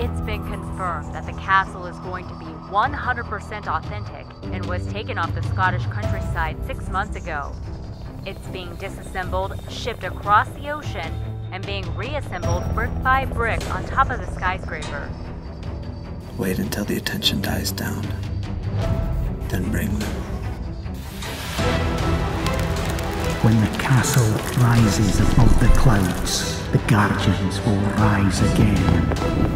It's been confirmed that the castle is going to be 100% authentic and was taken off the Scottish countryside six months ago. It's being disassembled, shipped across the ocean, and being reassembled brick by brick on top of the skyscraper. Wait until the attention dies down. Then bring them. When the castle rises above the clouds, the guardians will rise again.